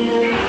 you.